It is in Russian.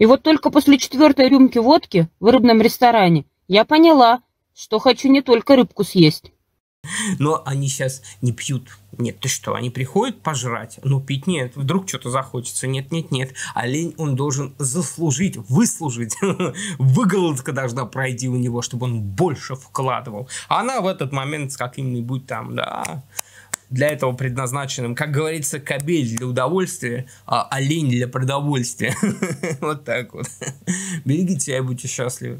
И вот только после четвертой рюмки водки в рыбном ресторане я поняла, что хочу не только рыбку съесть. Но они сейчас не пьют. Нет, ты что, они приходят пожрать? Ну, пить нет. Вдруг что-то захочется. Нет, нет, нет. Олень, он должен заслужить, выслужить. Выголодка должна пройти у него, чтобы он больше вкладывал. А она в этот момент с каким-нибудь там, да, для этого предназначенным, как говорится, кобель для удовольствия, а олень для продовольствия. Вот так вот. Берегите себя и будьте счастливы.